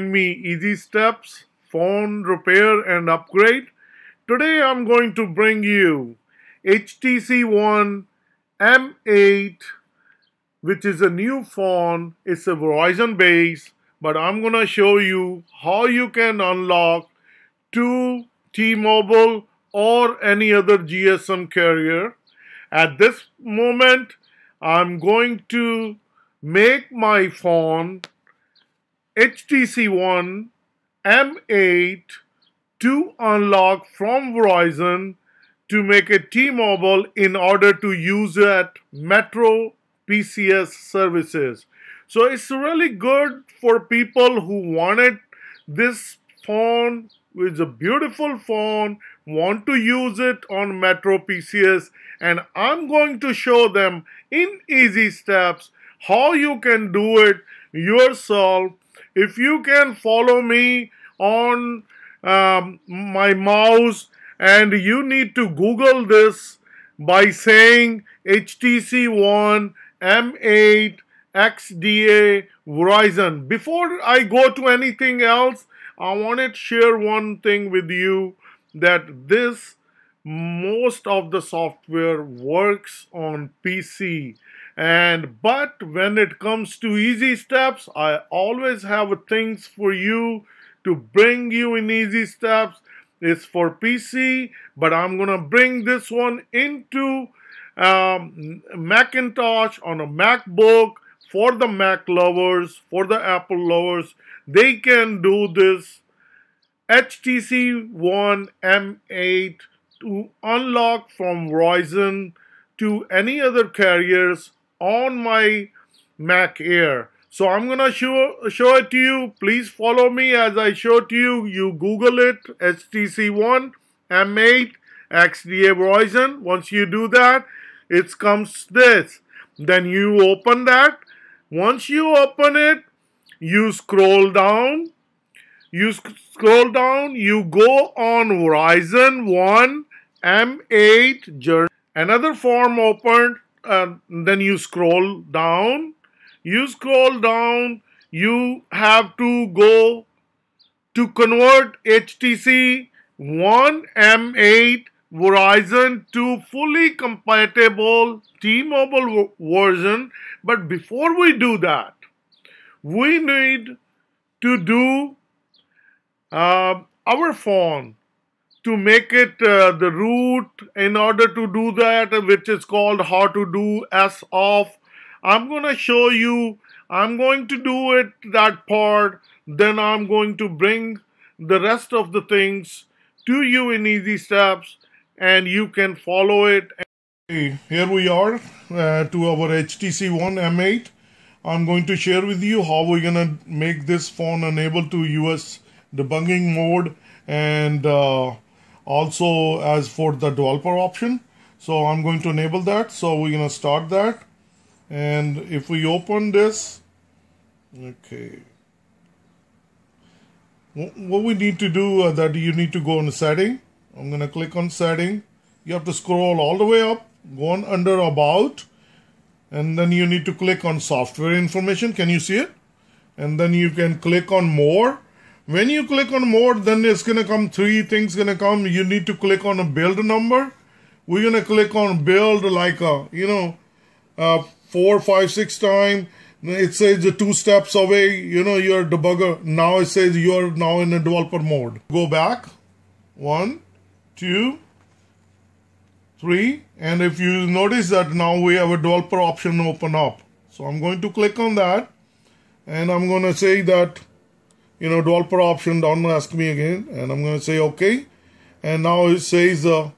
me Easy Steps Phone Repair and Upgrade. Today I'm going to bring you HTC One M8 which is a new phone. It's a Verizon base but I'm gonna show you how you can unlock to T-Mobile or any other GSM carrier. At this moment I'm going to make my phone HTC One M8 to unlock from Verizon to make a T-Mobile in order to use at Metro PCS services. So it's really good for people who wanted this phone, is a beautiful phone, want to use it on Metro PCS, and I'm going to show them in easy steps how you can do it yourself. If you can follow me on um, my mouse and you need to Google this by saying HTC One M8 XDA Verizon. Before I go to anything else, I want to share one thing with you that this most of the software works on PC and but when it comes to easy steps I always have things for you to bring you in easy steps. It's for PC but I'm gonna bring this one into um, Macintosh on a MacBook for the Mac lovers for the Apple lovers. They can do this HTC One M8 to unlock from Verizon to any other carriers on my Mac Air. So I'm gonna show show it to you. Please follow me as I show to you. You Google it HTC One M8 XDA Verizon. Once you do that, it comes this. Then you open that. Once you open it, you scroll down. You sc scroll down. You go on Verizon One M8 journey. Another form opened, uh, then you scroll down. You scroll down, you have to go to convert HTC One M8 Verizon to fully compatible T-Mobile version. But before we do that, we need to do uh, our phone to make it uh, the root in order to do that which is called how to do s off i'm going to show you i'm going to do it that part then i'm going to bring the rest of the things to you in easy steps and you can follow it. Here we are uh, to our htc one m8 i'm going to share with you how we're going to make this phone enable to us debugging mode and uh, also as for the developer option so I'm going to enable that. So we're gonna start that. And if we open this okay. What we need to do uh, that you need to go on setting. I'm gonna click on setting. You have to scroll all the way up go on under about and then you need to click on software information. Can you see it? And then you can click on more when you click on more, then it's to come three things to come. You need to click on a build number. We're to click on build like a, you know, uh, four, five, six time. It says two steps away, you know, you're debugger. Now it says you're now in a developer mode. Go back. One, two, three. And if you notice that now we have a developer option open up. So I'm going to click on that. And I'm going to say that you know, developer option, don't ask me again. And I'm going to say OK. And now it says uh,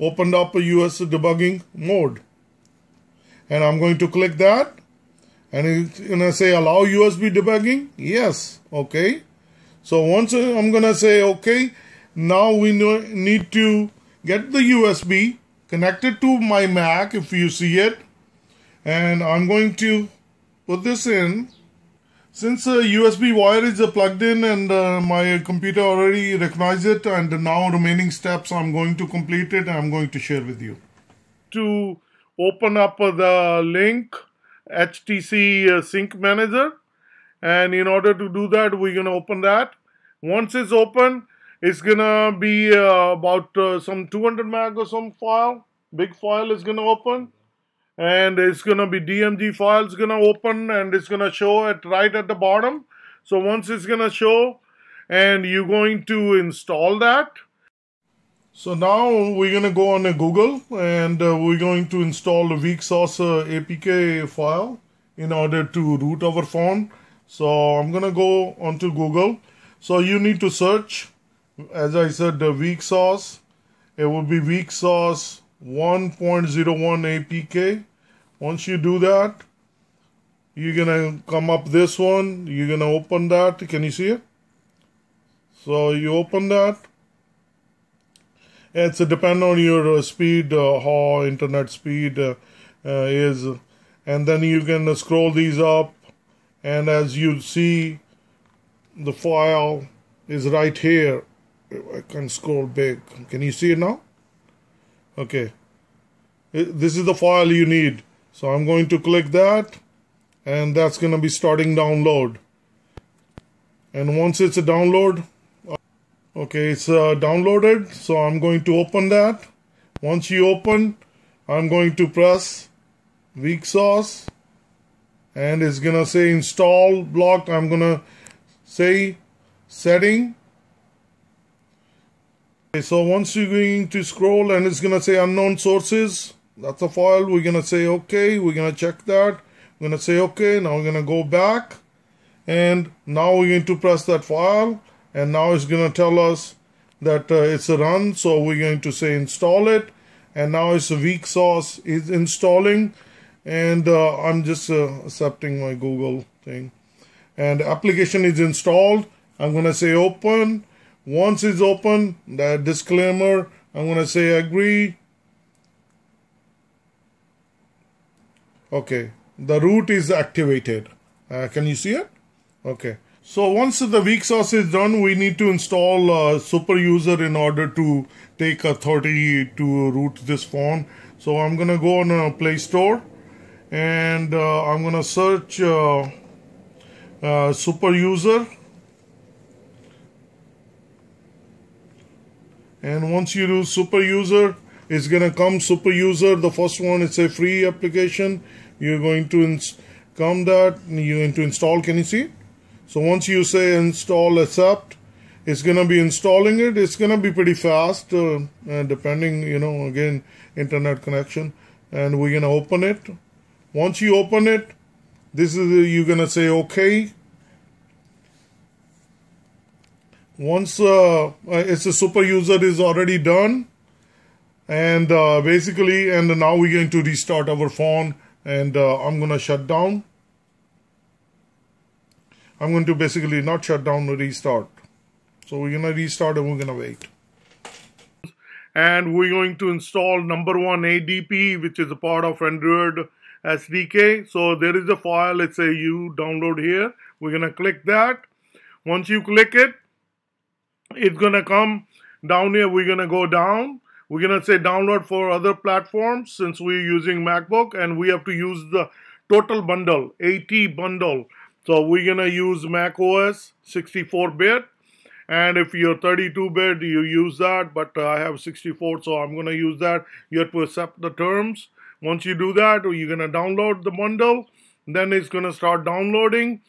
opened up a US debugging mode. And I'm going to click that. And it's going to say allow USB debugging. Yes. Okay. So once I'm going to say OK, now we need to get the USB connected to my Mac if you see it. And I'm going to put this in since a USB wire is plugged in and uh, my computer already recognized it and now remaining steps I'm going to complete it I'm going to share with you. To open up the link HTC uh, Sync Manager. And in order to do that we're gonna open that. Once it's open it's gonna be uh, about uh, some 200 meg or some file big file is gonna open and it's gonna be DMG files gonna open and it's gonna show it right at the bottom. So once it's gonna show and you're going to install that. So now we're gonna go on a Google and uh, we're going to install the weak sauce uh, APK file in order to root our phone. So I'm gonna go onto Google. So you need to search as I said, the weak sauce, it will be weak sauce 1.01 APK. Once you do that, you're gonna come up this one, you're gonna open that. Can you see it? So you open that. It's a depend on your speed, uh, how internet speed uh, uh is, and then you can scroll these up, and as you see, the file is right here I can scroll big. Can you see it now? Okay. This is the file you need. So I'm going to click that and that's going to be starting download. And once it's a download, okay, it's uh, downloaded. So I'm going to open that. Once you open, I'm going to press weak sauce and it's going to say install block. I'm going to say setting Okay, so once you're going to scroll and it's to say unknown sources, that's a file. We're to say okay. We're to check that. We're to say okay. Now we're to go back. And now we're going to press that file. And now it's going to tell us that uh, it's a run. So we're going to say install it. And now it's a weak sauce is installing. And uh, I'm just uh, accepting my Google thing. And application is installed. I'm going to say open once it's open, that disclaimer, I'm going to say agree. Okay, the root is activated. Uh, can you see it? Okay. So once the weak sauce is done, we need to install a super user in order to take authority to root this phone. So I'm gonna go on a Play Store and uh, I'm gonna search uh, uh super user and once you do super user it's gonna come super user. The first one it's a free application. You're going to come that you're going to install can you see? So once you say install accept it's gonna be installing it. It's gonna be pretty fast uh, depending you know again internet connection. And we're gonna open it. Once you open it this is you're gonna say okay once uh, uh, it's a super user is already done and uh, basically and now we're going to restart our phone and uh, I'm gonna shut down. I'm going to basically not shut down restart. So we're gonna restart and we're gonna wait. And we're going to install number one ADP which is a part of Android SDK so there is a file let's say you download here. We're gonna click that. Once you click it it's gonna come down here. We're gonna go down. We're gonna say download for other platforms since we're using macbook and we have to use the total bundle AT bundle. So we're gonna use mac os 64 bit. And if you're 32 bit you use that but uh, i have 64 so i'm gonna use that. You have to accept the terms. Once you do that you're gonna download the bundle. Then it's gonna start downloading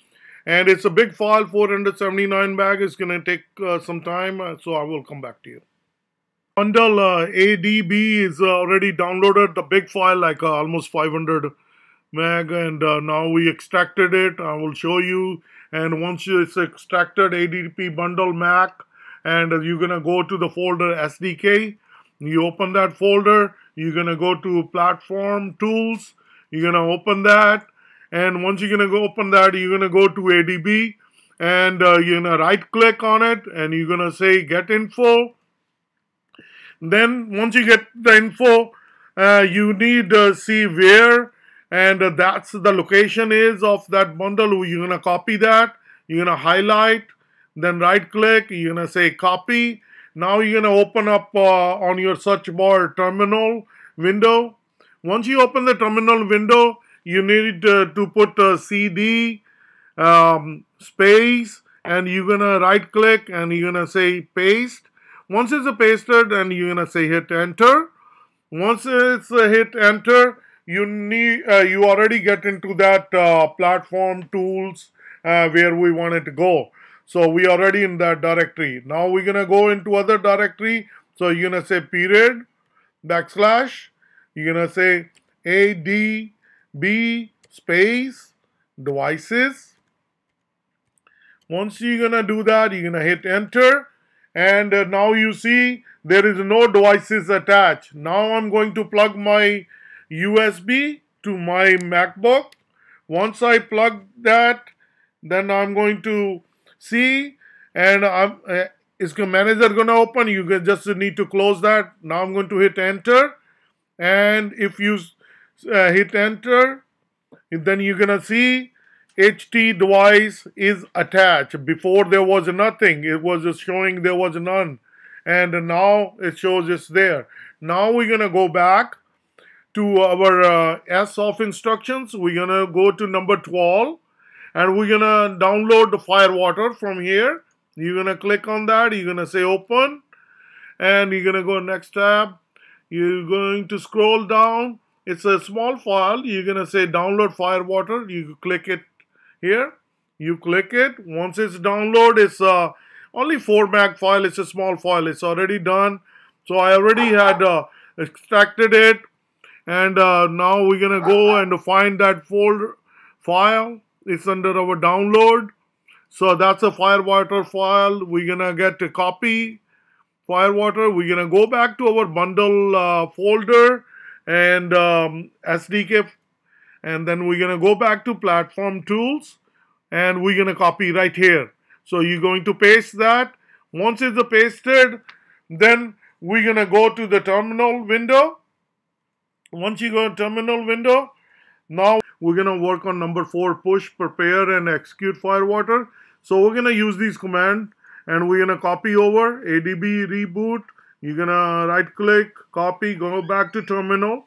and it's a big file 479 meg it's going to take uh, some time uh, so i will come back to you. Bundle uh, adb is already downloaded the big file like uh, almost 500 meg and uh, now we extracted it. I will show you. And once it's extracted adp bundle mac and you're going to go to the folder sdk you open that folder you're going to go to platform tools. You're going to open that and once you're going to go open that, you're going to go to ADB and uh, you're going to right click on it and you're going to say get info. Then once you get the info, uh, you need to see where and uh, that's the location is of that bundle. You're going to copy that. You're going to highlight, then right click. You're going to say copy. Now you're going to open up uh, on your search bar terminal window. Once you open the terminal window, you need uh, to put a CD um, space and you're gonna right click and you're gonna say paste. Once it's pasted and you're gonna say hit enter. Once it's hit enter you need uh, you already get into that uh, platform tools uh, where we want it to go. So we already in that directory. Now we're gonna go into other directory. So you're gonna say period backslash. You're gonna say a d b space devices. Once you're gonna do that you're gonna hit enter and uh, now you see there is no devices attached. Now I'm going to plug my USB to my MacBook. Once I plug that then I'm going to see and I'm uh, is the manager going to open? You just need to close that. Now I'm going to hit enter and if you uh, hit enter then you're to see HT device is attached. Before there was nothing. It was just showing there was none. And now it shows it's there. Now we're to go back to our uh, S of instructions. We're to go to number 12 and we're to download the Firewater from here. You're to click on that. You're to say open and you're to go next tab. You're going to scroll down. It's a small file. You're going to say download Firewater. You click it here. You click it. Once it's download it's uh, only 4 meg file. It's a small file. It's already done. So I already had uh, extracted it. And uh, now we're gonna go and find that folder file. It's under our download. So that's a firewater file. We're gonna get a copy. Firewater we're gonna go back to our bundle uh, folder and um, SDK and then we're going to go back to platform tools and we're going to copy right here. So you're going to paste that. Once it's pasted, then we're going to go to the terminal window. Once you go to terminal window, now we're going to work on number four, push, prepare, and execute Firewater. So we're going to use these command and we're going to copy over ADB reboot. You're to right click, copy, go back to terminal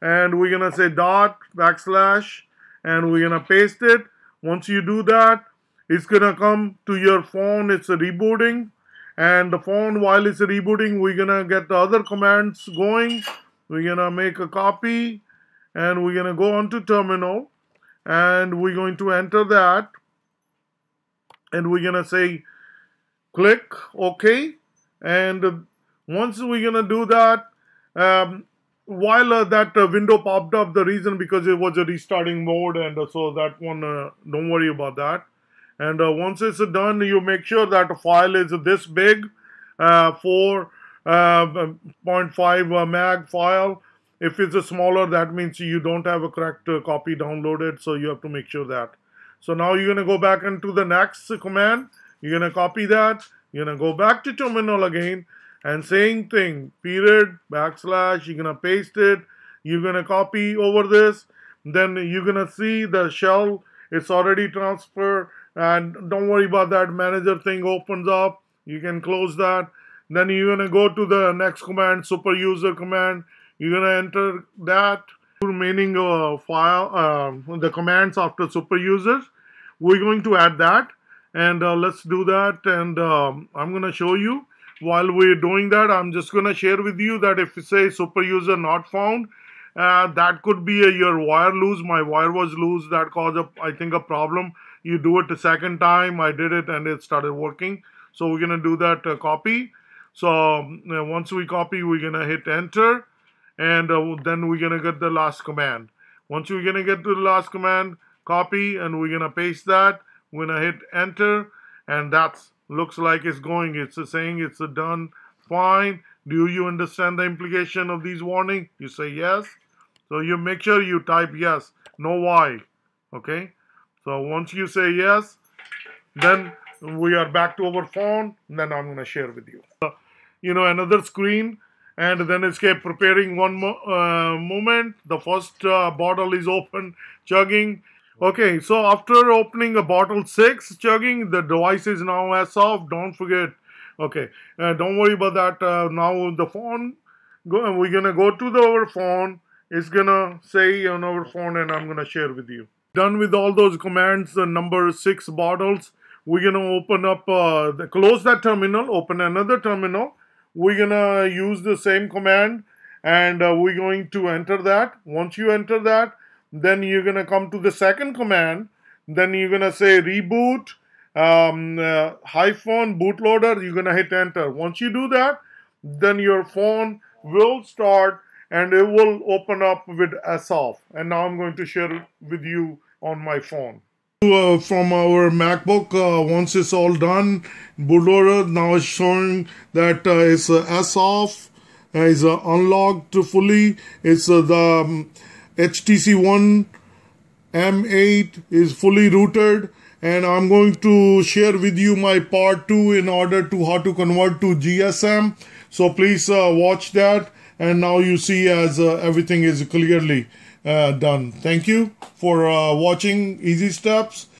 and we're gonna say dot backslash and we're gonna paste it. Once you do that it's gonna come to your phone it's a rebooting. And the phone while it's rebooting we're gonna get the other commands going. We're gonna make a copy and we're gonna go onto terminal and we're going to enter that. And we're gonna say click OK and once we're gonna do that um, while uh, that uh, window popped up, the reason because it was a restarting mode, and uh, so that one, uh, don't worry about that. And uh, once it's done, you make sure that file is this big, uh, 4.5 mag file. If it's a smaller, that means you don't have a correct copy downloaded, so you have to make sure that. So now you're going to go back into the next command. You're going to copy that. You're going to go back to terminal again and same thing period backslash you're gonna paste it you're gonna copy over this then you're gonna see the shell it's already transferred and don't worry about that manager thing opens up you can close that. Then you're gonna go to the next command super user command you're gonna enter that remaining uh, file uh, the commands after super users. We're going to add that and uh, let's do that and um, I'm gonna show you while we're doing that, I'm just going to share with you that if you say super user not found, uh, that could be a, your wire loose. My wire was loose. That caused, a, I think, a problem. You do it the second time. I did it and it started working. So we're going to do that uh, copy. So um, once we copy, we're going to hit enter. And uh, then we're going to get the last command. Once we're going to get to the last command, copy, and we're going to paste that. We're going to hit enter. And that's looks like it's going. It's saying it's done fine. Do you understand the implication of these warning? You say yes. So you make sure you type yes, no why. Okay. So once you say yes, then we are back to our phone. Then I'm going to share with you. You know, another screen. And then it's preparing one mo uh, moment. The first uh, bottle is open, chugging. Okay, so after opening a bottle 6 chugging, the device is now as off. Don't forget. Okay, uh, don't worry about that. Uh, now the phone, go, we're going to go to the, our phone. It's going to say on our phone and I'm going to share with you. done with all those commands, the number six bottles, we're going to open up, uh, the, close that terminal, open another terminal. We're going to use the same command and uh, we're going to enter that. Once you enter that, then you're going to come to the second command. Then you're going to say reboot um, uh, hyphen bootloader. You're going to hit enter. Once you do that, then your phone will start and it will open up with S off. And now I'm going to share it with you on my phone. Uh, from our MacBook, uh, once it's all done, bootloader now is showing that uh, it's uh, S off, uh, is uh, unlocked fully. It's uh, the um, HTC One M8 is fully rooted and I'm going to share with you my part 2 in order to how to convert to GSM so please uh, watch that and now you see as uh, everything is clearly uh, done. Thank you for uh, watching easy steps